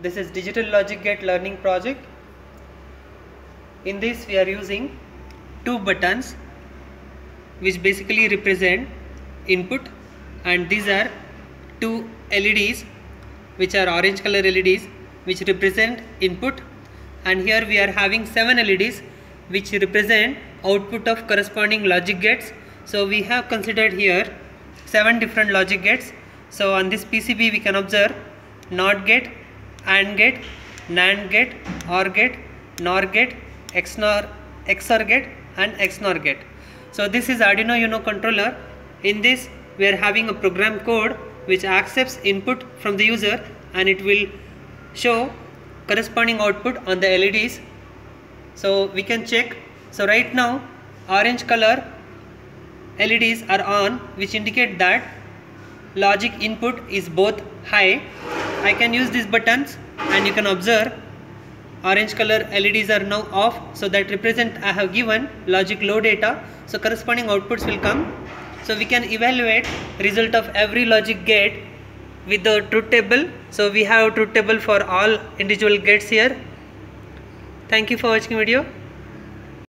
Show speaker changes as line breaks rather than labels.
This is digital logic gate learning project. In this we are using two buttons which basically represent input and these are two LEDs which are orange color LEDs which represent input and here we are having seven LEDs which represent output of corresponding logic gates. So we have considered here seven different logic gates. So on this PCB we can observe NOT gate, AND gate, NAND gate, OR gate, NOR gate, XNOR, XOR gate and XNOR gate. So this is Arduino Uno controller. In this we are having a program code which accepts input from the user and it will show corresponding output on the LEDs. So we can check. So right now orange color LEDs are on which indicate that logic input is both high. I can use these buttons and you can observe. Orange color LEDs are now off so that represent I have given logic low data. So corresponding outputs will come. So we can evaluate result of every logic gate with the truth table. So we have truth table for all individual gates here. Thank you for watching video